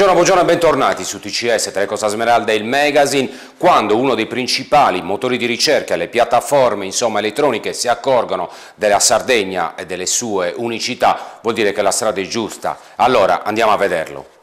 Buongiorno, buongiorno e bentornati su TCS Telecosta Smeralda il magazine. Quando uno dei principali motori di ricerca e le piattaforme insomma, elettroniche si accorgono della Sardegna e delle sue unicità, vuol dire che la strada è giusta. Allora andiamo a vederlo.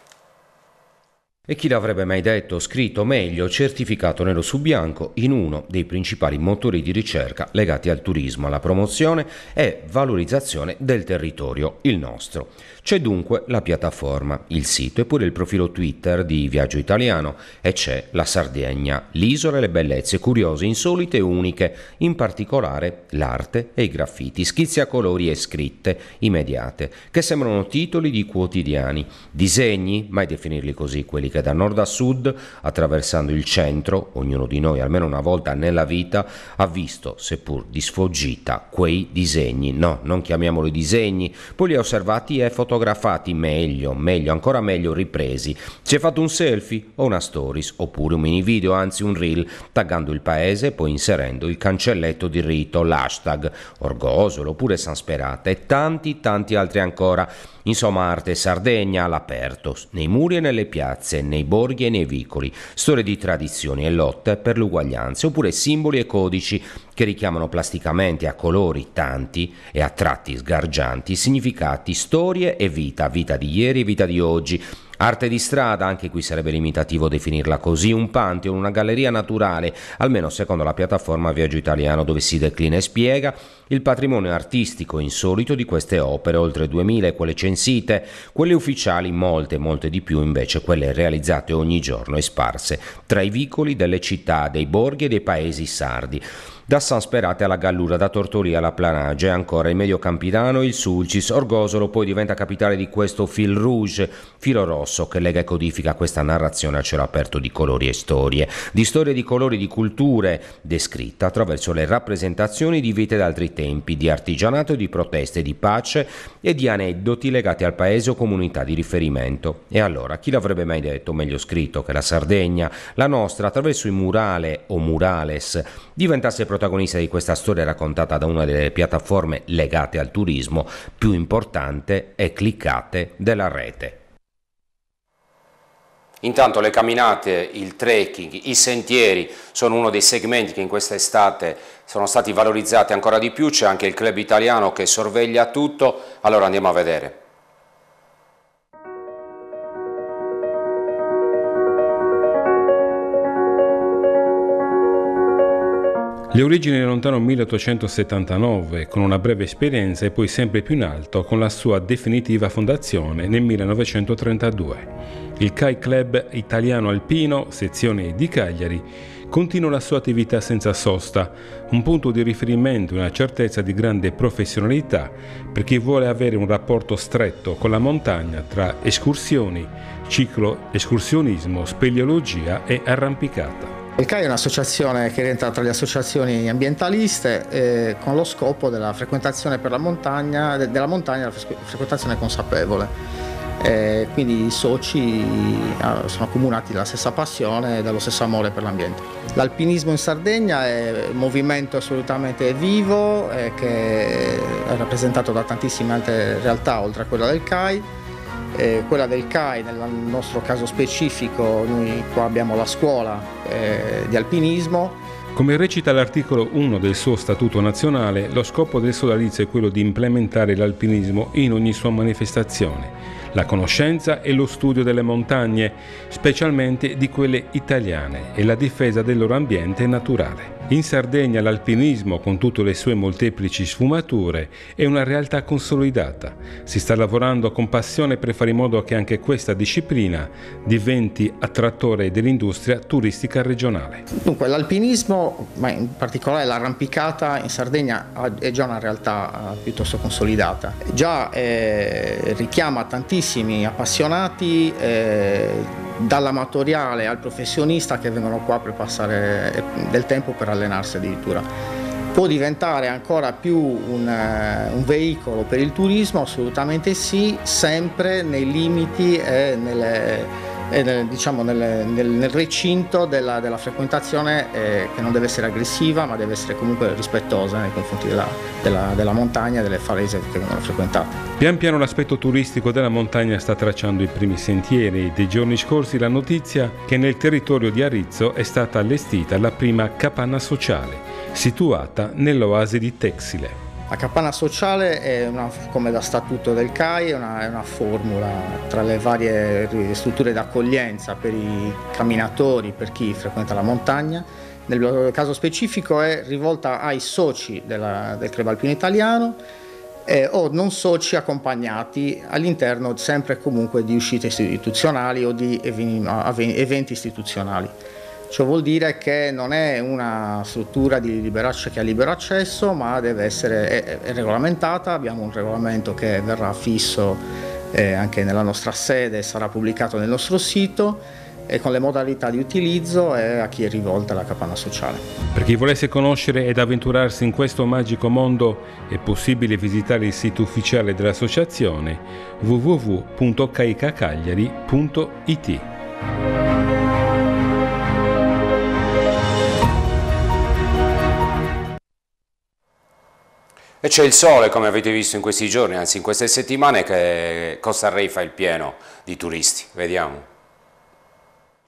E chi l'avrebbe mai detto, scritto, meglio, certificato nero su bianco in uno dei principali motori di ricerca legati al turismo, alla promozione e valorizzazione del territorio, il nostro. C'è dunque la piattaforma, il sito e pure il profilo Twitter di Viaggio Italiano e c'è la Sardegna, l'isola e le bellezze curiose, insolite e uniche, in particolare l'arte e i graffiti, schizzi a colori e scritte immediate, che sembrano titoli di quotidiani, disegni, mai definirli così quelli che da nord a sud, attraversando il centro, ognuno di noi almeno una volta nella vita ha visto, seppur di sfuggita, quei disegni, no, non chiamiamoli disegni, poi li ha osservati e fotografati fotografati meglio, meglio, ancora meglio ripresi. Si è fatto un selfie o una stories, oppure un mini video, anzi un reel, taggando il paese e poi inserendo il cancelletto di rito, l'hashtag Orgosolo oppure San Sperata e tanti tanti altri ancora. Insomma, arte Sardegna all'aperto, nei muri e nelle piazze, nei borghi e nei vicoli, storie di tradizioni e lotte per l'uguaglianza, oppure simboli e codici che richiamano plasticamente a colori tanti e a tratti sgargianti significati, storie e vita, vita di ieri e vita di oggi, Arte di strada, anche qui sarebbe limitativo definirla così, un pantheon, una galleria naturale, almeno secondo la piattaforma Viaggio Italiano dove si declina e spiega il patrimonio artistico insolito di queste opere, oltre 2000 quelle censite, quelle ufficiali molte, molte di più invece quelle realizzate ogni giorno e sparse tra i vicoli delle città, dei borghi e dei paesi sardi da San Sperate alla Gallura, da Tortoli alla Planage, ancora il medio Campidano, il Sulcis, Orgosolo poi diventa capitale di questo fil rouge, filo rosso che lega e codifica questa narrazione a cielo aperto di colori e storie, di storie di colori di culture, descritta attraverso le rappresentazioni di vite d'altri tempi, di artigianato di proteste, di pace e di aneddoti legati al paese o comunità di riferimento. E allora, chi l'avrebbe mai detto, meglio scritto, che la Sardegna, la nostra, attraverso il murale o murales, diventasse protagonista di questa storia raccontata da una delle piattaforme legate al turismo più importante e cliccate della rete. Intanto le camminate, il trekking, i sentieri sono uno dei segmenti che in questa estate sono stati valorizzati ancora di più, c'è anche il club italiano che sorveglia tutto, allora andiamo a vedere. Le origini lontano 1879, con una breve esperienza e poi sempre più in alto con la sua definitiva fondazione nel 1932. Il CAI Club Italiano Alpino, sezione di Cagliari, continua la sua attività senza sosta, un punto di riferimento e una certezza di grande professionalità per chi vuole avere un rapporto stretto con la montagna tra escursioni, ciclo escursionismo, speleologia e arrampicata. Il CAI è un'associazione che rientra tra le associazioni ambientaliste eh, con lo scopo della frequentazione per la montagna, de, della montagna, la frequentazione consapevole. Eh, quindi i soci eh, sono accomunati dalla stessa passione e dallo stesso amore per l'ambiente. L'alpinismo in Sardegna è un movimento assolutamente vivo eh, che è rappresentato da tantissime altre realtà oltre a quella del CAI eh, quella del CAI, nel nostro caso specifico, noi qua abbiamo la scuola eh, di alpinismo. Come recita l'articolo 1 del suo statuto nazionale, lo scopo del sodalizio è quello di implementare l'alpinismo in ogni sua manifestazione, la conoscenza e lo studio delle montagne, specialmente di quelle italiane, e la difesa del loro ambiente naturale. In Sardegna l'alpinismo, con tutte le sue molteplici sfumature, è una realtà consolidata. Si sta lavorando con passione per fare in modo che anche questa disciplina diventi attrattore dell'industria turistica regionale. Dunque, l'alpinismo, ma in particolare l'arrampicata in Sardegna è già una realtà eh, piuttosto consolidata. Già eh, richiama tantissimi appassionati. Eh, dall'amatoriale al professionista che vengono qua per passare eh, del tempo per allenarsi addirittura. Può diventare ancora più un, uh, un veicolo per il turismo? Assolutamente sì, sempre nei limiti e nelle, nel, diciamo, nel, nel, nel, recinto della, della frequentazione eh, che non deve essere aggressiva ma deve essere comunque rispettosa nei confronti della, della, della montagna e delle falese che vengono frequentate. Pian piano l'aspetto turistico della montagna sta tracciando i primi sentieri. Dei giorni scorsi la notizia che nel territorio di Arizzo è stata allestita la prima capanna sociale, situata nell'oasi di Texile. La capanna sociale è una, come da statuto del CAI, è una, è una, formula tra le varie strutture d'accoglienza per i camminatori, per chi frequenta la montagna. Nel caso specifico è rivolta ai soci della, del Club Alpino Italiano eh, o non soci accompagnati all'interno sempre e comunque di uscite istituzionali o di eventi istituzionali. Ciò vuol dire che non è una struttura di libero, che ha libero accesso, ma deve essere è, è regolamentata. Abbiamo un regolamento che verrà fisso eh, anche nella nostra sede, sarà pubblicato nel nostro sito e con le modalità di utilizzo e a chi è rivolta la capanna sociale. Per chi volesse conoscere ed avventurarsi in questo magico mondo è possibile visitare il sito ufficiale dell'associazione www.caicacagliari.it. E c'è il sole, come avete visto in questi giorni, anzi in queste settimane, che Costa Rey fa il pieno di turisti. Vediamo.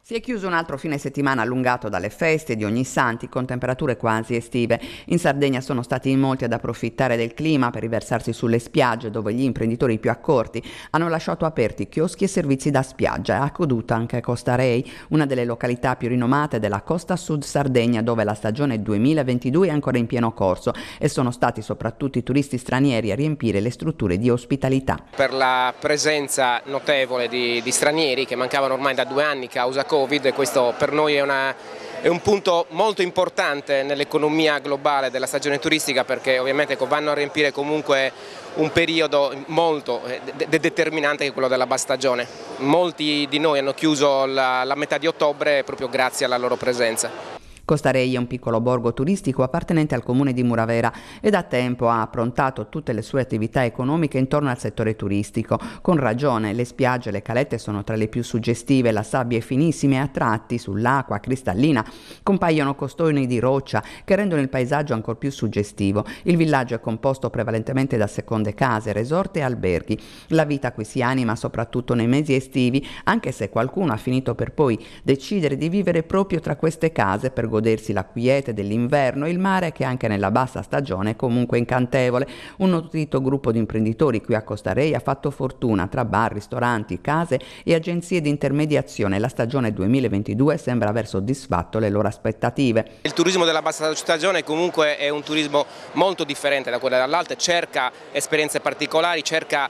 Si è chiuso un altro fine settimana allungato dalle feste di ogni santi con temperature quasi estive. In Sardegna sono stati in molti ad approfittare del clima per riversarsi sulle spiagge dove gli imprenditori più accorti hanno lasciato aperti chioschi e servizi da spiaggia. È accaduto anche Costa Rei, una delle località più rinomate della costa sud Sardegna dove la stagione 2022 è ancora in pieno corso e sono stati soprattutto i turisti stranieri a riempire le strutture di ospitalità. Per la presenza notevole di, di stranieri che mancavano ormai da due anni causa Covid, Covid questo per noi è, una, è un punto molto importante nell'economia globale della stagione turistica perché ovviamente vanno a riempire comunque un periodo molto eh, de determinante che è quello della bassa stagione. Molti di noi hanno chiuso la, la metà di ottobre proprio grazie alla loro presenza. Costarei è un piccolo borgo turistico appartenente al comune di Muravera e da tempo ha approntato tutte le sue attività economiche intorno al settore turistico. Con ragione, le spiagge e le calette sono tra le più suggestive, la sabbia è finissima e a tratti sull'acqua cristallina compaiono costoni di roccia che rendono il paesaggio ancora più suggestivo. Il villaggio è composto prevalentemente da seconde case, resort e alberghi. La vita qui si anima soprattutto nei mesi estivi, anche se qualcuno ha finito per poi decidere di vivere proprio tra queste case per godere godersi la quiete dell'inverno e il mare che anche nella bassa stagione è comunque incantevole. Un nutrito gruppo di imprenditori qui a Costa Rei ha fatto fortuna tra bar, ristoranti, case e agenzie di intermediazione. La stagione 2022 sembra aver soddisfatto le loro aspettative. Il turismo della bassa stagione comunque è un turismo molto differente da quello dall'alto, cerca esperienze particolari, cerca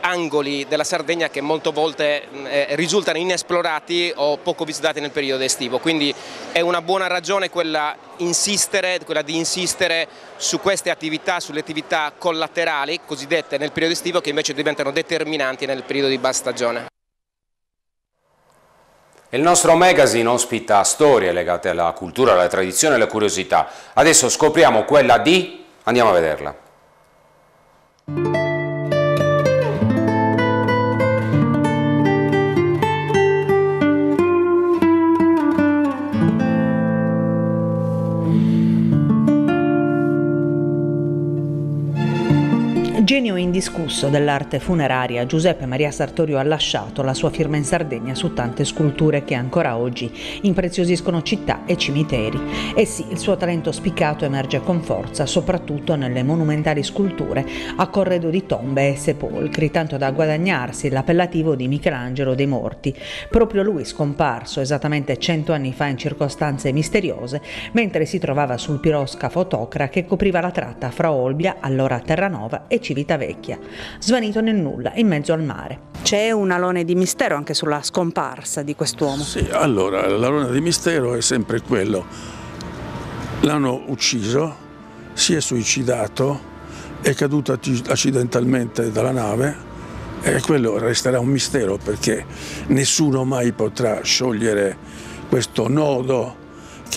angoli della Sardegna che molte volte eh, risultano inesplorati o poco visitati nel periodo estivo, quindi è una buona ragione quella, quella di insistere su queste attività, sulle attività collaterali cosiddette nel periodo estivo che invece diventano determinanti nel periodo di bassa stagione. Il nostro magazine ospita storie legate alla cultura, alla tradizione e alle curiosità. Adesso scopriamo quella di... andiamo a vederla. Genio indiscusso dell'arte funeraria, Giuseppe Maria Sartorio ha lasciato la sua firma in Sardegna su tante sculture che ancora oggi impreziosiscono città e cimiteri. E sì, il suo talento spiccato emerge con forza, soprattutto nelle monumentali sculture a corredo di tombe e sepolcri, tanto da guadagnarsi l'appellativo di Michelangelo dei Morti. Proprio lui scomparso esattamente cento anni fa in circostanze misteriose, mentre si trovava sul piroscafo Tocra che copriva la tratta fra Olbia, allora Terranova, e Civitavecchia Civitavecchia, svanito nel nulla, in mezzo al mare. C'è un alone di mistero anche sulla scomparsa di quest'uomo. Sì, allora, l'alone di mistero è sempre quello. L'hanno ucciso, si è suicidato, è caduto accidentalmente dalla nave e quello resterà un mistero perché nessuno mai potrà sciogliere questo nodo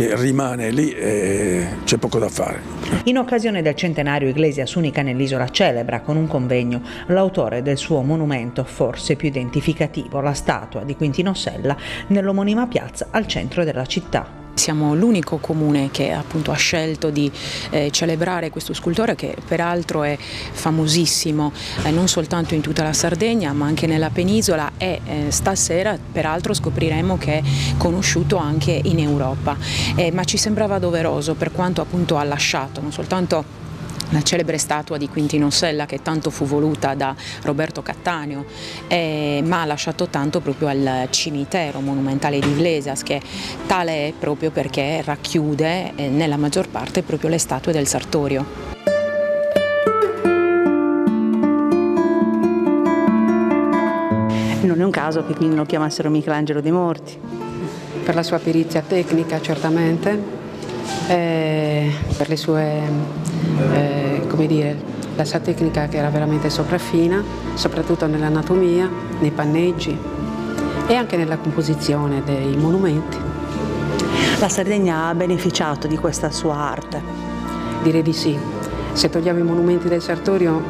che rimane lì e c'è poco da fare. In occasione del centenario Iglesias Unica nell'isola celebra con un convegno l'autore del suo monumento forse più identificativo, la statua di Quintino Sella nell'omonima piazza al centro della città. Siamo l'unico comune che appunto ha scelto di eh, celebrare questo scultore che peraltro è famosissimo eh, non soltanto in tutta la Sardegna ma anche nella penisola e eh, stasera peraltro scopriremo che è conosciuto anche in Europa. Eh, ma ci sembrava doveroso per quanto appunto ha lasciato non soltanto la celebre statua di Quintino Sella che tanto fu voluta da Roberto Cattaneo, eh, ma ha lasciato tanto proprio al cimitero monumentale di Iglesias che tale è proprio perché racchiude eh, nella maggior parte proprio le statue del Sartorio. Non è un caso che quindi lo chiamassero Michelangelo dei Morti. Per la sua perizia tecnica certamente, eh, per le sue eh, come dire, la sua tecnica che era veramente sopraffina, soprattutto nell'anatomia, nei panneggi e anche nella composizione dei monumenti. La Sardegna ha beneficiato di questa sua arte? Direi di sì. Se togliamo i monumenti del Sartorio,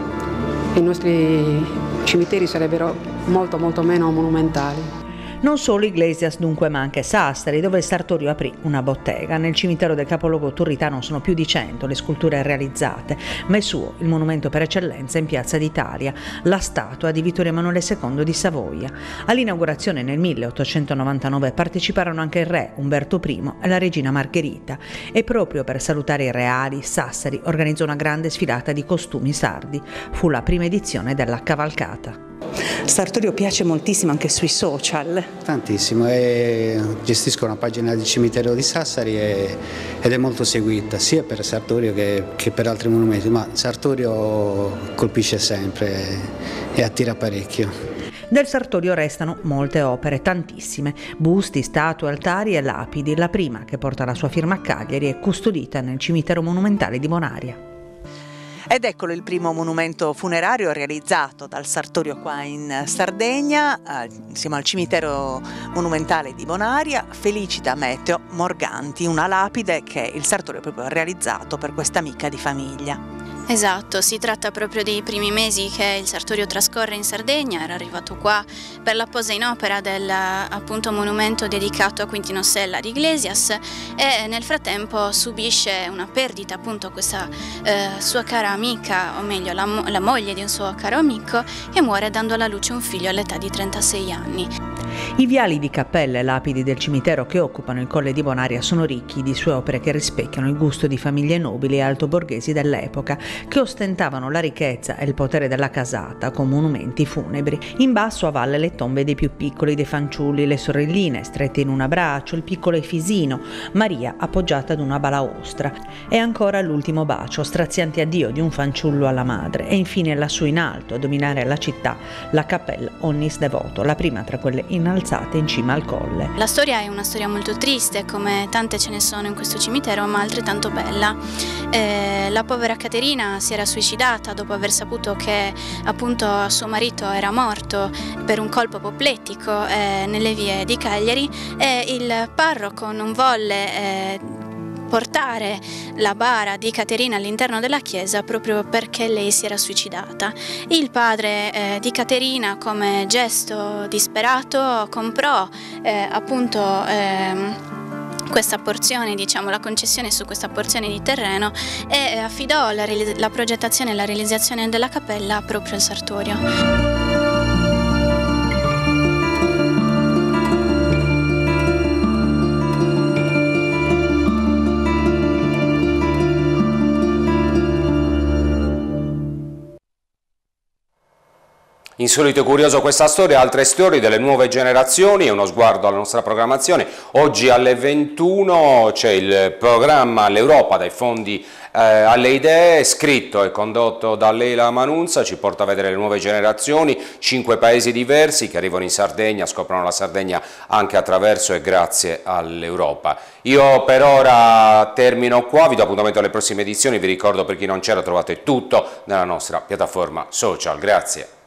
i nostri cimiteri sarebbero molto molto meno monumentali. Non solo Iglesias dunque ma anche Sassari dove Sartorio aprì una bottega. Nel cimitero del capoluogo turritano sono più di 100 le sculture realizzate, ma è suo il monumento per eccellenza in Piazza d'Italia, la statua di Vittorio Emanuele II di Savoia. All'inaugurazione nel 1899 parteciparono anche il re Umberto I e la regina Margherita e proprio per salutare i reali Sassari organizzò una grande sfilata di costumi sardi. Fu la prima edizione della cavalcata. Sartorio piace moltissimo anche sui social. Tantissimo, gestisco una pagina del cimitero di Sassari e, ed è molto seguita sia per Sartorio che, che, per altri monumenti, ma Sartorio colpisce sempre e, e attira parecchio. Del Sartorio restano molte opere, tantissime, busti, statue, altari e lapidi. La prima, che porta la sua firma a Cagliari, è custodita nel cimitero monumentale di Bonaria. Ed eccolo il primo monumento funerario realizzato dal Sartorio qua in Sardegna, eh, siamo al cimitero monumentale di Bonaria, Felicita Meteo Morganti, una lapide che il Sartorio proprio ha realizzato per questa amica di famiglia. Esatto, si tratta proprio dei primi mesi che il Sartorio trascorre in Sardegna, era arrivato qua per la posa in opera del appunto, monumento dedicato a Quintino Sella di Iglesias e nel frattempo subisce una perdita appunto questa eh, sua cara amica, o meglio la, la moglie di un suo caro amico che muore dando alla luce un figlio all'età di 36 anni. I viali di cappelle e lapidi del cimitero che occupano il Colle di Bonaria sono ricchi di sue opere che rispecchiano il gusto di famiglie nobili e altoborghesi dell'epoca, che ostentavano la ricchezza e il potere della casata con monumenti funebri. In basso a valle le tombe dei più piccoli dei fanciulli, le sorelline strette in un abbraccio, il piccolo Efisino, Maria appoggiata ad una balaustra e ancora l'ultimo bacio, straziante addio di un fanciullo alla madre e infine lassù in alto a dominare la città la cappella Onnis Devoto, la prima tra quelle in innalzate in cima al colle. La storia è una storia molto triste, come tante ce ne sono in questo cimitero, ma altrettanto bella. Eh, la povera Caterina si era suicidata dopo aver saputo che appunto suo marito era morto per un colpo apoplettico eh, nelle vie di Cagliari e il parroco non volle eh, portare la bara di Caterina all'interno della chiesa proprio perché lei si era suicidata. Il padre eh, di Caterina come gesto disperato comprò eh, appunto ehm, questa porzione, diciamo la concessione su questa porzione di terreno e affidò la, la progettazione e la realizzazione della cappella proprio al Sartorio. Insolito e curioso questa storia, altre storie delle nuove generazioni e uno sguardo alla nostra programmazione. Oggi alle 21 c'è il programma L'Europa dai fondi eh, alle idee, scritto e condotto da Leila Manunza, ci porta a vedere le nuove generazioni, cinque paesi diversi che arrivano in Sardegna, scoprono la Sardegna anche attraverso e grazie all'Europa. Io per ora termino qua, vi do appuntamento alle prossime edizioni, vi ricordo per chi non c'era trovate tutto nella nostra piattaforma social. Grazie.